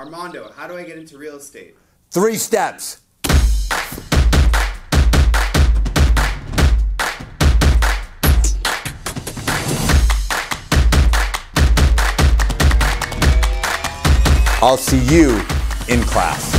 Armando, how do I get into real estate? Three steps. I'll see you in class.